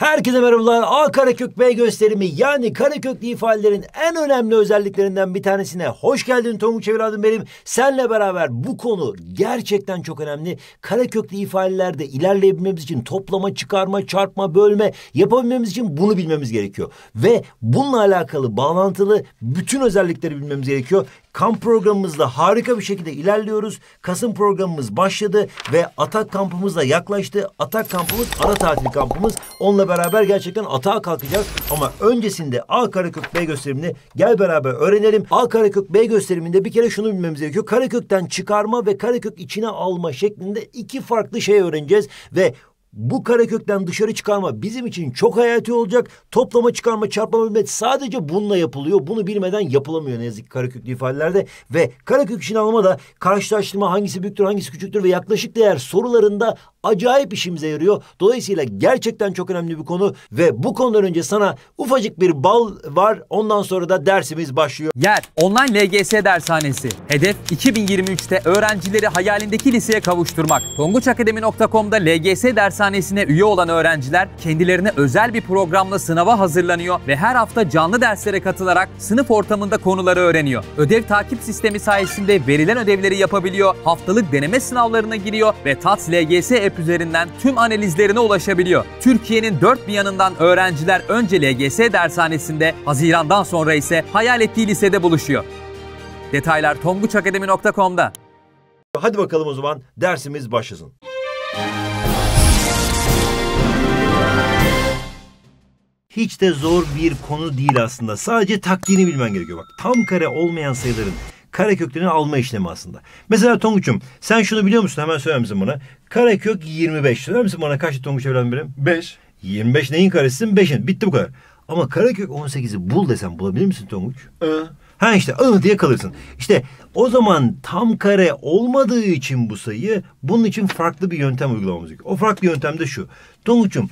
Herkese merhabalar. A karekök B gösterimi yani kareköklü ifadelerin en önemli özelliklerinden bir tanesine hoş geldin Tonguç evladım benim. Senle beraber bu konu gerçekten çok önemli. Kareköklü ifadelerde ilerleyebilmemiz için toplama, çıkarma, çarpma, bölme yapabilmemiz için bunu bilmemiz gerekiyor. Ve bununla alakalı bağlantılı bütün özellikleri bilmemiz gerekiyor. Kamp programımızda harika bir şekilde ilerliyoruz. Kasım programımız başladı ve atak kampımız da yaklaştı. Atak kampımız ara tatil kampımız. Onunla beraber gerçekten atağa kalkacağız. Ama öncesinde A karekök B gösterimini gel beraber öğrenelim. A karekök B gösteriminde bir kere şunu bilmemiz gerekiyor. Karekökten çıkarma ve karekök içine alma şeklinde iki farklı şey öğreneceğiz ve bu karekökten dışarı çıkarma bizim için çok hayati olacak. Toplama, çıkarma, çarpma, bölme sadece bununla yapılıyor. Bunu bilmeden yapılamıyor ne yazık ki kareköklü ifadelerde. Ve karekök için alma da karşılaştırma hangisi büyüktür, hangisi küçüktür ve yaklaşık değer sorularında acayip işimize yarıyor. Dolayısıyla gerçekten çok önemli bir konu ve bu konudan önce sana ufacık bir bal var. Ondan sonra da dersimiz başlıyor. Yer Online LGS Dershanesi. Hedef 2023'te öğrencileri hayalindeki liseye kavuşturmak. Tonguçakademi.com'da LGS Dershanesi'ne üye olan öğrenciler kendilerine özel bir programla sınava hazırlanıyor ve her hafta canlı derslere katılarak sınıf ortamında konuları öğreniyor. Ödev takip sistemi sayesinde verilen ödevleri yapabiliyor, haftalık deneme sınavlarına giriyor ve TATS LGS app üzerinden tüm analizlerine ulaşabiliyor. Türkiye'nin dört bir yanından öğrenciler önce LGS dershanesinde, Haziran'dan sonra ise hayal ettiği lisede buluşuyor. Detaylar tonguçakademi.com'da. Hadi bakalım o zaman dersimiz başlasın. Hiç de zor bir konu değil aslında. Sadece taktiğini bilmen gerekiyor. Bak tam kare olmayan sayıların kareköklerini alma işlemi aslında. Mesela Tonguç'um sen şunu biliyor musun? Hemen söyler misin bana? Karekök 25. Söyler misin bana kaçtı Tonguç evladım benim? 5. 25 neyin karesisin? 5'in. Bitti bu kadar. Ama karekök 18'i bul desem bulabilir misin Tonguç? I. Ha işte ı diye kalırsın. İşte o zaman tam kare olmadığı için bu sayı bunun için farklı bir yöntem uygulamamız gerekiyor. O farklı yöntem de şu. Tonguç'um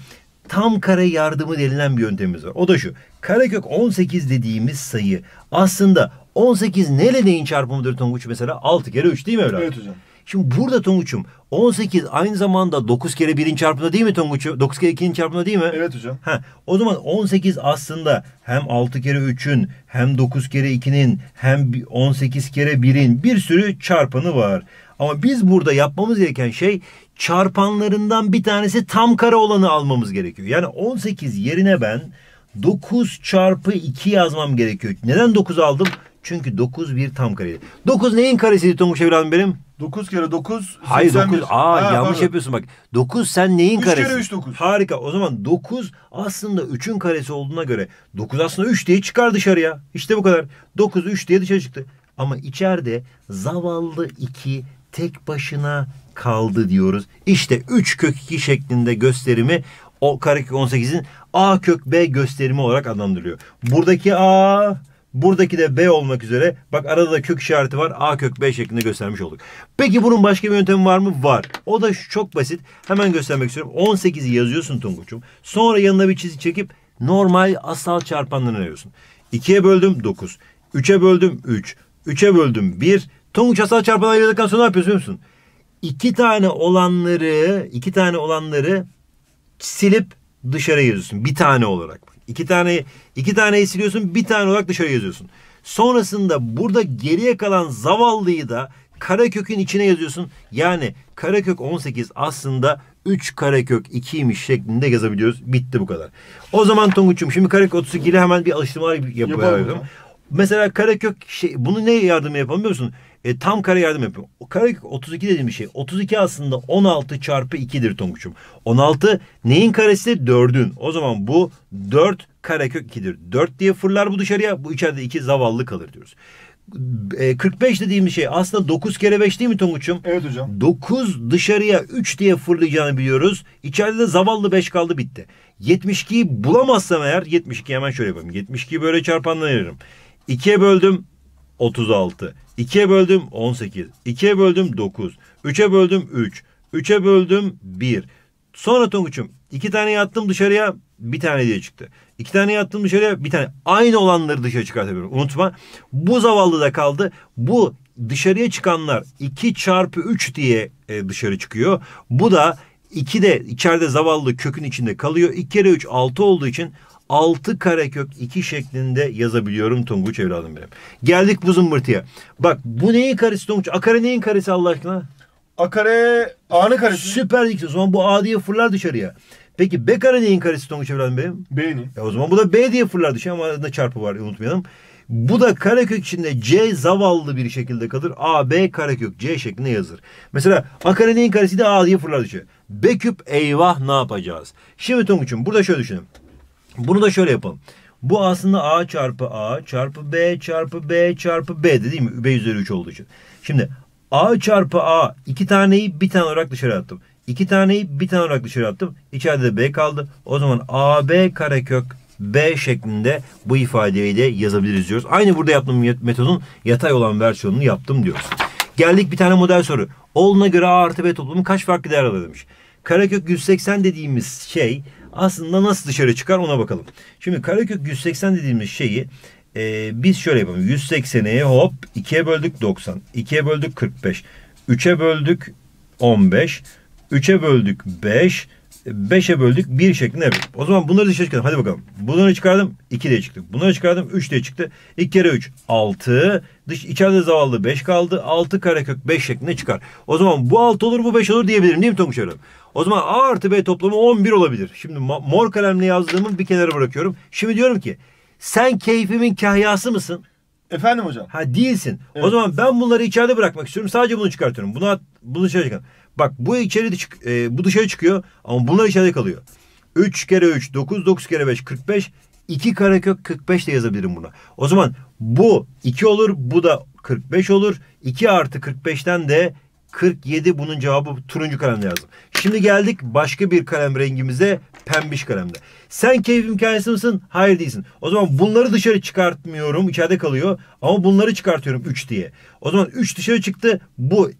tam kare yardımı denilen bir yöntemimiz var. O da şu. Karekök 18 dediğimiz sayı aslında 18 neyle neyin çarpımıdır Tonguç mesela? 6 kere 3 değil mi evladım? Evet hocam. Şimdi burada Tonguç'um 18 aynı zamanda 9 kere 1'in çarpımında değil mi Tonguç'um? 9 kere 2'nin çarpımında değil mi? Evet hocam. Ha, o zaman 18 aslında hem 6 kere 3'ün hem 9 kere 2'nin hem 18 kere 1'in bir sürü çarpanı var. Ama biz burada yapmamız gereken şey çarpanlarından bir tanesi tam kare olanı almamız gerekiyor. Yani 18 yerine ben 9 çarpı 2 yazmam gerekiyor. Neden 9 aldım? Çünkü 9 bir tam kareydi. 9 neyin karesiydi Tonguç evladım benim? 9 kere 9. Hayır 9. Aa Ha, yanlış pardon. yapıyorsun bak. 9 sen neyin Üç karesi? kere üç dokuz. Harika. O zaman 9 aslında 3'ün karesi olduğuna göre 9 aslında 3 diye çıkar dışarıya. İşte bu kadar. 9 3 diye dışarı çıktı. Ama içeride zavallı 2 tek başına kaldı diyoruz. İşte 3 kök 2 şeklinde gösterimi o karekök 18'in A kök B gösterimi olarak adlandırılıyor. Buradaki A Buradaki de B olmak üzere bak arada da kök işareti var. A kök B şeklinde göstermiş olduk. Peki bunun başka bir yöntemi var mı? Var. O da çok basit. Hemen göstermek istiyorum. 18'i yazıyorsun Tonguç'um. Sonra yanına bir çizgi çekip normal asal çarpanlarını arıyorsun. 2'ye böldüm 9. 3'e böldüm 3. 3'e böldüm 1. Tonguç asal çarpanları ayırdıktan sonra ne yapıyorsun biliyor musun? İki tane olanları, iki tane olanları silip dışarı yazıyorsun. Bir tane olarak. İki tane iki taneyi siliyorsun, bir tane olarak dışarı yazıyorsun. Sonrasında burada geriye kalan zavallıyı da karekökün içine yazıyorsun. Yani karekök 18 aslında 3 karekök 2'ymiş şeklinde yazabiliyoruz. Bitti bu kadar. O zaman Tonguç'um şimdi karekök 32 ile hemen bir alıştırmalar Yapalım. Mesela karekök şey bunu ne yardımı yapalım biliyor musun? E, tam kare yardım yapıyor. O karekök 32 dediğim bir şey. 32 aslında 16 çarpı 2'dir Tonguç'um. 16 neyin karesi? 4'ün. O zaman bu 4 karekök 2'dir. 4 diye fırlar bu dışarıya. Bu içeride 2 zavallı kalır diyoruz. E, 45 dediğimiz şey aslında 9 kere 5 değil mi Tonguç'um? Evet hocam. 9 dışarıya 3 diye fırlayacağını biliyoruz. İçeride de zavallı 5 kaldı bitti. 72'yi bulamazsam eğer 72 hemen şöyle yapayım. 72'yi böyle çarpanla ayırırım. 2'ye böldüm 36. 2'ye böldüm 18. 2'ye böldüm 9. 3'e böldüm 3. 3'e böldüm 1. Sonra Tonguç'um iki tane yattım dışarıya bir tane diye çıktı. İki tane yattım dışarıya bir tane. Aynı olanları dışarı çıkartabiliyorum. Unutma. Bu zavallı da kaldı. Bu dışarıya çıkanlar 2 çarpı 3 diye e, dışarı çıkıyor. Bu da 2 de içeride zavallı kökün içinde kalıyor. 2 kere 3 6 olduğu için 6 karekök 2 şeklinde yazabiliyorum Tonguç evladım benim. Geldik bu zımbırtıya. Bak bu neyin karesi Tonguç? A kare neyin karesi Allah aşkına? A kare A'nın karesi. Süper dikti. O zaman bu A diye fırlar dışarıya. Peki B kare neyin karesi Tonguç evladım benim? B'nin. E o zaman bu da B diye fırlar dışarı ama arasında çarpı var unutmayalım. Bu da karekök içinde C zavallı bir şekilde kalır. A, B karekök C şeklinde yazılır. Mesela A kare neyin karesi de A diye fırlar dışarı. B küp eyvah ne yapacağız? Şimdi Tonguç'um burada şöyle düşünün. Bunu da şöyle yapalım. Bu aslında A çarpı A çarpı B çarpı B çarpı B değil mi? B üzeri 3 olduğu için. Şimdi A çarpı A iki taneyi bir tane olarak dışarı attım. İki taneyi bir tane olarak dışarı attım. İçeride de B kaldı. O zaman AB karekök B şeklinde bu ifadeyi de yazabiliriz diyoruz. Aynı burada yaptığım metodun yatay olan versiyonunu yaptım diyoruz. Geldik bir tane model soru. Oğluna göre A artı B toplumu kaç farklı değer alır demiş. Karekök 180 dediğimiz şey aslında nasıl dışarı çıkar ona bakalım. Şimdi karekök 180 dediğimiz şeyi e, biz şöyle yapalım. 180'i hop 2'ye böldük 90. 2'ye böldük 45. 3'e böldük 15. 3'e böldük 5. 5'e böldük 1 şeklinde yapıyoruz. O zaman bunları dışarı çıkardım. Hadi bakalım. Bunları çıkardım 2 diye çıktı. Bunları çıkardım 3 diye çıktı. 2 kere 3 6. Dış, içeride zavallı 5 kaldı. 6 karekök 5 şeklinde çıkar. O zaman bu 6 olur bu 5 olur diyebilirim değil mi Tonguç Evladım? O zaman A artı B toplamı 11 olabilir. Şimdi mor kalemle yazdığımı bir kenara bırakıyorum. Şimdi diyorum ki sen keyfimin kahyası mısın? Efendim hocam. Ha değilsin. Evet. O zaman ben bunları içeride bırakmak istiyorum. Sadece bunu çıkartıyorum. Bunu, bunu dışarı çıkar. Bak bu içeri çık, e, bu dışarı çıkıyor ama bunlar içeride kalıyor. 3 kere 3 9 9 kere 5 45 2 karekök 45 de yazabilirim buna. O zaman bu 2 olur bu da 45 olur. 2 artı 45'ten de 47 bunun cevabı turuncu kalemle yazdım. Şimdi geldik başka bir kalem rengimize pembiş kalemde. Sen keyif imkanesi mısın? Hayır değilsin. O zaman bunları dışarı çıkartmıyorum. içeride kalıyor. Ama bunları çıkartıyorum 3 diye. O zaman 3 dışarı çıktı. Bu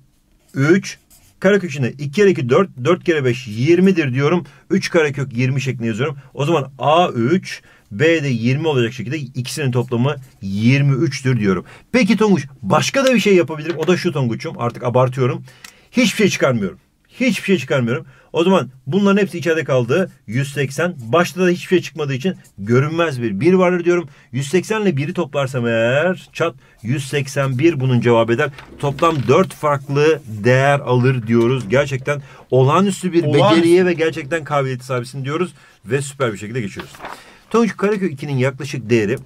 3 karekök içinde 2 kere 2 4 4 kere 5 20'dir diyorum. 3 karekök 20 şeklinde yazıyorum. O zaman A3 B de 20 olacak şekilde ikisinin toplamı 23'tür diyorum. Peki Tonguç başka da bir şey yapabilirim. O da şu Tonguç'um artık abartıyorum. Hiçbir şey çıkarmıyorum. Hiçbir şey çıkarmıyorum. O zaman bunların hepsi içeride kaldı. 180. Başta da hiçbir şey çıkmadığı için görünmez bir 1 vardır diyorum. 180 ile 1'i toplarsam eğer çat 181 bunun cevabı eder. Toplam 4 farklı değer alır diyoruz. Gerçekten olağanüstü bir Olağanüstü. beceriye ve gerçekten kabiliyeti sahibisin diyoruz. Ve süper bir şekilde geçiyoruz. Tonguç Karaköy 2'nin yaklaşık değeri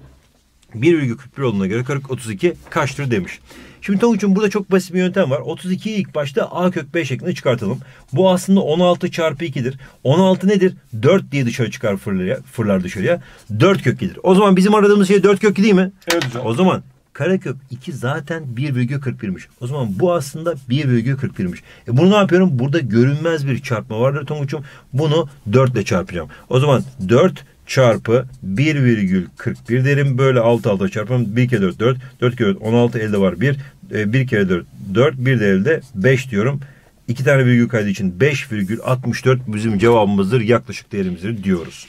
1,41 olduğuna göre Karakök 32 kaçtır demiş. Şimdi Tonguç'un burada çok basit bir yöntem var. 32'yi ilk başta A kök B şeklinde çıkartalım. Bu aslında 16 çarpı 2'dir. 16 nedir? 4 diye dışarı çıkar fırlar, fırlar dışarıya. 4 kök 2'dir. O zaman bizim aradığımız şey 4 kök 2 değil mi? Evet hocam. O zaman karekök 2 zaten 1,41'miş. O zaman bu aslında 1,41'miş. E bunu ne yapıyorum? Burada görünmez bir çarpma vardır Tonguç'um. Bunu 4 ile çarpacağım. O zaman 4 çarpı 1,41 derim. Böyle alt alta çarpalım. 1 kere 4 4. 4 kere 4 16 elde var 1. 1 e, kere 4 4. 1 de elde 5 diyorum. İki tane virgül kaydı için 5,64 bizim cevabımızdır. Yaklaşık değerimizdir diyoruz.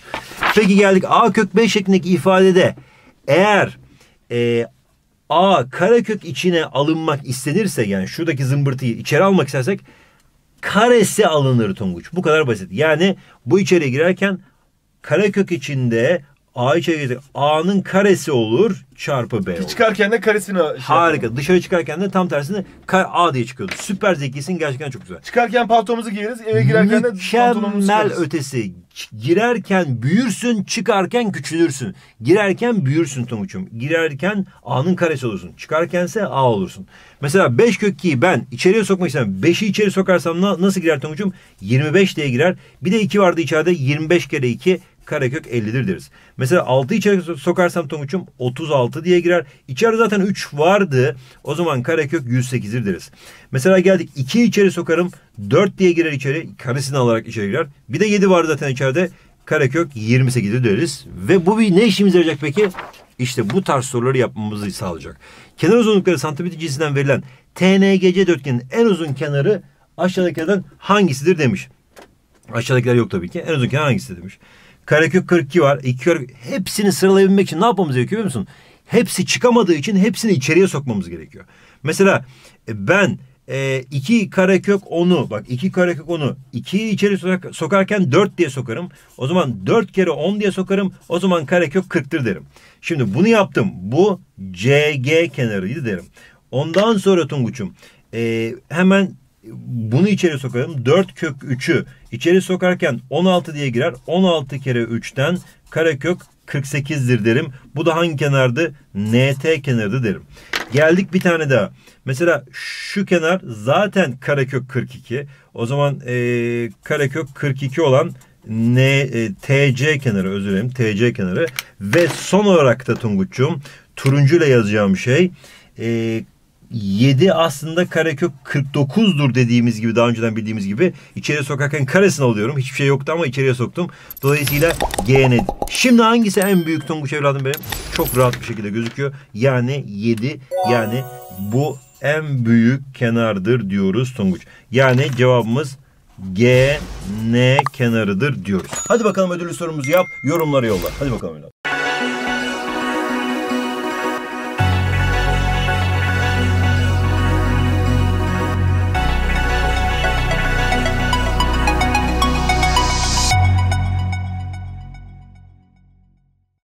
Peki geldik A kök 5 şeklindeki ifadede eğer e, A karekök içine alınmak istenirse yani şuradaki zımbırtıyı içeri almak istersek karesi alınır Tonguç. Bu kadar basit. Yani bu içeriye girerken karekök içinde A içeri gelecek. A'nın karesi olur çarpı B olur. Çıkarken de karesini şey Harika. Yapalım. Dışarı çıkarken de tam tersine A diye çıkıyordu. Süper zekisin gerçekten çok güzel. Çıkarken paltomuzu giyeriz. Eve girerken de pantolonumuzu Mükemmel ötesi. Girerken büyürsün, çıkarken küçülürsün. Girerken büyürsün Tonguç'um. Girerken A'nın karesi olursun. Çıkarkense A olursun. Mesela 5 kök 2'yi ben içeriye sokmak istemem. 5'i içeri sokarsam nasıl girer Tonguç'um? 25 diye girer. Bir de 2 vardı içeride. 25 kere 2 karekök 50'dir deriz. Mesela 6 içeri sokarsam Tonguç'um 36 diye girer. İçeride zaten 3 vardı. O zaman karekök 108'dir deriz. Mesela geldik 2 içeri sokarım 4 diye girer içeri. Karesini alarak içeri girer. Bir de 7 vardı zaten içeride. Karekök 28'dir deriz. Ve bu bir ne işimize yarayacak peki? İşte bu tarz soruları yapmamızı sağlayacak. Kenar uzunlukları santimetre cinsinden verilen TNGC dörtgenin en uzun kenarı aşağıdakilerden hangisidir demiş. Aşağıdakiler yok tabii ki. En uzun kenar hangisi demiş. Karekök 42 var. İki kare, hepsini sıralayabilmek için ne yapmamız gerekiyor biliyor musun? Hepsi çıkamadığı için hepsini içeriye sokmamız gerekiyor. Mesela e, ben e, 2 karekök 10'u bak 2 karekök 10'u 2'yi içeri sok- sokarken 4 diye sokarım. O zaman 4 kere 10 diye sokarım. O zaman karekök 40'tır derim. Şimdi bunu yaptım. Bu CG kenarıydı derim. Ondan sonra Tunguç'um e, hemen bunu içeri sokarım. 4 kök 3'ü içeri sokarken 16 diye girer. 16 kere 3'ten karekök 48'dir derim. Bu da hangi kenardı? NT kenarıdı derim. Geldik bir tane daha. Mesela şu kenar zaten karekök 42. O zaman e, karekök 42 olan N, e, TC kenarı özür dilerim. TC kenarı. Ve son olarak da Tunguç'um turuncuyla yazacağım şey e, 7 aslında karekök 49'dur dediğimiz gibi daha önceden bildiğimiz gibi içeri sokarken karesini alıyorum. Hiçbir şey yoktu ama içeriye soktum. Dolayısıyla G nedir? Şimdi hangisi en büyük Tonguç evladım benim? Çok rahat bir şekilde gözüküyor. Yani 7 yani bu en büyük kenardır diyoruz Tonguç. Yani cevabımız G, N kenarıdır diyoruz. Hadi bakalım ödüllü sorumuzu yap. Yorumlara yolla. Hadi bakalım evladım.